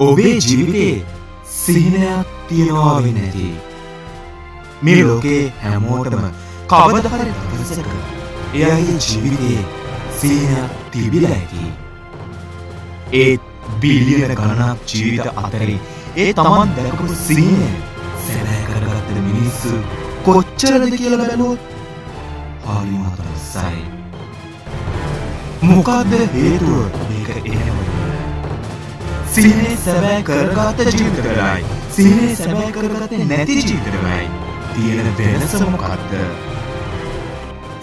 ඔබේ ජීවිතේ සිහිනයක් තියෙනවා වෙන්න ඇති. මේ ලෝකේ හැමෝටම කවදහරි දවසක එයාගේ ජීවිතයේ සිහිනයක් තිබිලා ඇති. ඒත් බිලියන ගණනක් ජීවිත අතරේ ඒ තමන් දැකපු සිහිනය සැබෑ කරගත්ත මිනිස්සු කොච්චරද කියලා බැලුවොත් හරිම අතරස්සයි. මොකක්ද හේතුව මේක එනවද? සිහිනේ සැබෑ කරගත්ත ජීවිතවලයි සිහිනේ සැබෑ කරගත්තේ නැති ජීවිතවලයි තියෙන වෙනස මොකක්ද?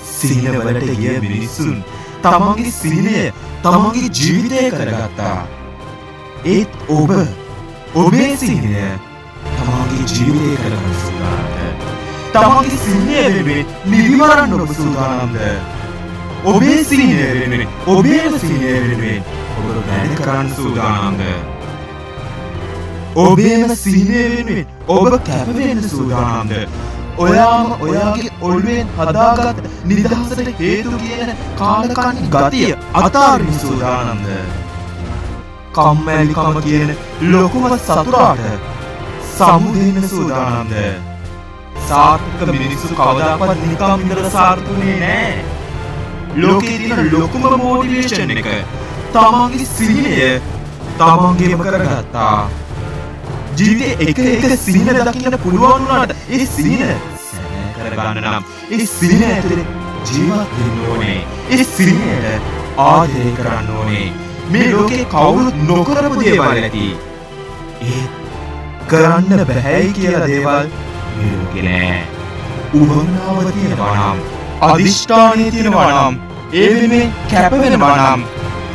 සිහිනවලට ගිය මිනිස්සුන් තමන්ගේ සිහිනය තමන්ගේ ජීවිතය කරගත්තා. ඒත් ඔබ ඔබේ සිහිනය තමන්ගේ ජීවිතය කරගන්න සූදානම්ද? තමන්ගේ සිහිනය වෙනුවෙන් නිදිමරන්න ඔබ සූදානම්ද? ඔබේ සිහිනය වෙනුවෙන් ඔබේම සිහිනය වෙනුවෙන් ඔබ වැඩ කරන්න සූදානම්ද? ඔබේම සිහිනය වෙනුවෙන් ඔබ කැපවෙන්න සූදානම්ද? ඔයාම ඔයාගේ ඔල්ුවෙන් හදාගත් නිදහසට හේතු කියන කාලකන්න ගතිය අතාරින් සූදානන්ද. කම්මැලිකම කියන ලොකුම සතුරාට සමුදන්න සූදානන්ද. සාර්ථක මිනිස්සු කවදාපත් නිකම් ඉඳල සාර්ථුනේ නෑ. ලෝකේ තින ලොකුම මෝඩිවේෂන් එක තමන්ගේ සිහිනය තමන්ගේම කරගත්තා. ජීවිතේ එක එක සිහින දකින්න පුළුවන් වුණාට ඒ සිහින සැබෑ කරගන්න නම් ඒ සිහින ඇතුලේ ජීවත් වෙන්න ඕනේ. ඒ සිහිනයට ආදරය කරන්න ඕනේ. මේ ලෝකේ කවුරුත් නොකරපු දේවල් ඇති. ඒ කරන්න බැහැයි කියලා දේවල් මේ ලෝකේ නෑ. උවමනාව තියෙනවා නම් අදිෂ්ඨානය තියෙනවා නම් ඒ වෙනුවෙන් කැප වෙනවා නම්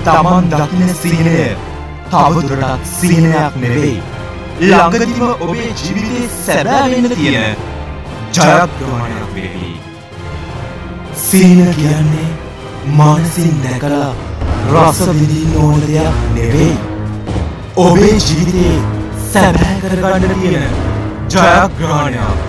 තමන් දකින්න සිහිනය තවදුරටත් සිහිනයක් නෙවෙයි. ළඟදිම ඔබේ ජීවිතේ සැබෑවෙන්න තියෙන ජයග්‍රහණයක් වේවී. සීන කියන්නේ මානසින් දැකලා රස විඳින්න ඕන දෙයක් නෙවෙයි. ඔබේ ජීවිතේ සැබෑ කරගන්න තියෙන ජයග්‍රහණයක්.